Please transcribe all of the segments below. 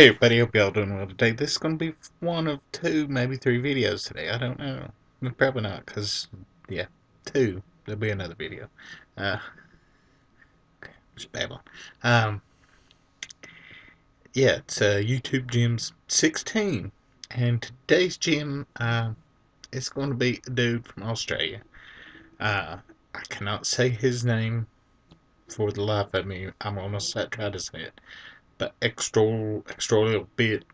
Hey everybody, hope y'all doing well today. This is going to be one of two, maybe three videos today. I don't know. Probably not, because, yeah, two. There'll be another video. Uh, okay, just babbling. Um, yeah, it's uh, YouTube Gems 16. And today's gem, uh, is going to be a dude from Australia. Uh, I cannot say his name for the life of me. I'm almost to try to say it but extra extra little bit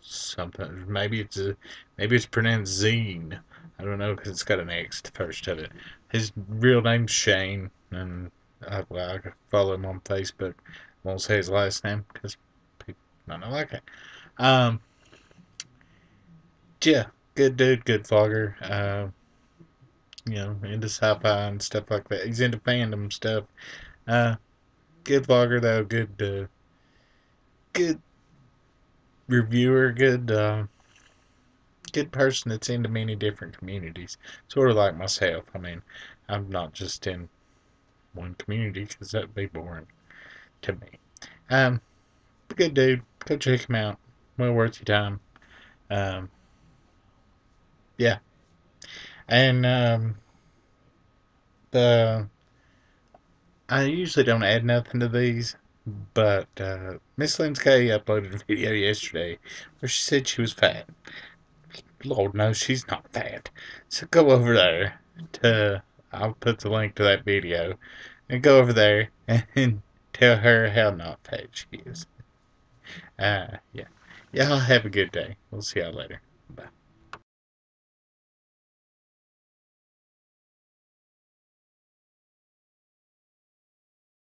something. Maybe it's a maybe it's pronounced Zine. I don't know because it's got an X to first of it. His real name's Shane, and I, well, I follow him on Facebook. Won't say his last name because people don't like it. Um, yeah, good dude, good vlogger. Uh, you know, into sci-fi and stuff like that. He's into fandom stuff. Uh, good vlogger though, good uh, good reviewer, good uh, good person that's into many different communities. Sort of like myself. I mean, I'm not just in one community because that'd be boring to me. Um, good dude. Go check him out. Well worth your time. Um, yeah. And um, the I usually don't add nothing to these, but uh, Miss K uploaded a video yesterday where she said she was fat. Lord knows she's not fat. So go over there to, I'll put the link to that video, and go over there and tell her how not fat she is. Uh, yeah. Y'all have a good day. We'll see y'all later.